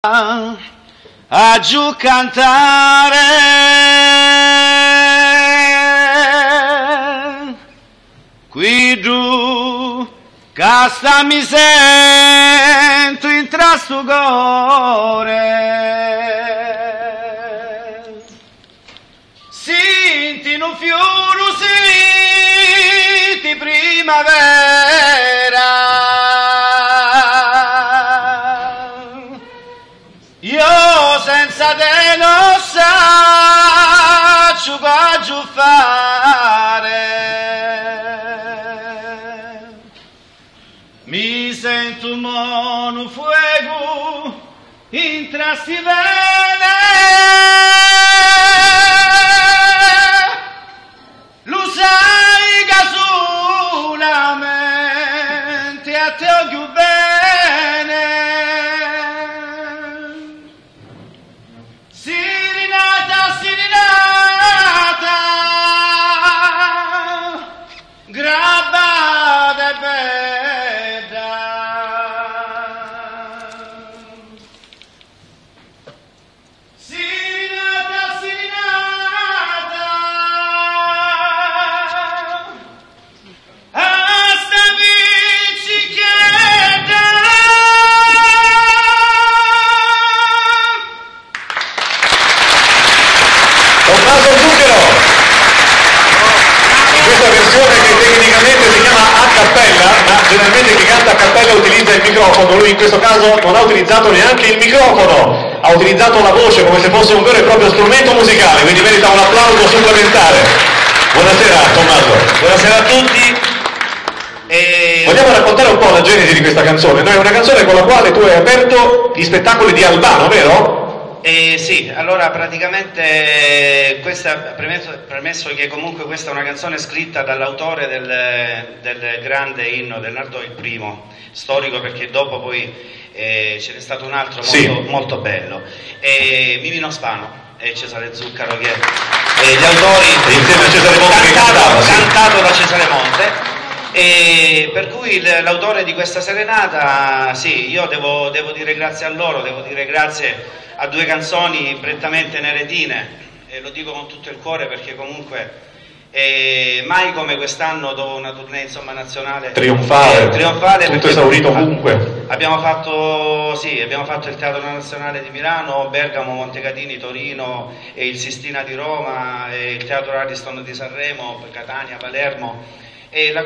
a giù cantare. Qui giù casta mi sento in trastugore. Sintino fiuru siti primavera un fuego in trastivene lo sai che solamente a te Tommaso Zucchero. In questa versione che tecnicamente si chiama a cappella ma generalmente chi canta a cappella utilizza il microfono. Lui in questo caso non ha utilizzato neanche il microfono ha utilizzato la voce come se fosse un vero e proprio strumento musicale quindi merita un applauso supplementare. Buonasera Tommaso. Buonasera a tutti. E- vogliamo raccontare un po' la genesi di questa canzone? No, è una canzone con la quale tu hai aperto gli spettacoli di Albano vero? E sì, allora praticamente questa, premesso, premesso che comunque questa è una canzone scritta dall'autore del, del grande inno del Nardò il primo, storico perché dopo poi eh, ce n'è stato un altro molto, Sì. molto bello, e Mimino Spano e Cesare Zuccaro che eh, gli autori Insieme a Cesare Monte che cantato, cantato da Cesare Monte e per cui l'autore di questa serenata, sì, io devo, devo dire grazie a loro, devo dire grazie a due canzoni prettamente neretine e lo dico con tutto il cuore perché comunque eh, mai come quest'anno dopo una tournée insomma, nazionale Trionfale. eh, trionfale Tutto esaurito ovunque. abbiamo fatto, sì, abbiamo fatto il Teatro Nazionale di Milano, Bergamo, Montecatini, Torino, e il Sistina di Roma, il Teatro Ariston di Sanremo, Catania, Palermo e la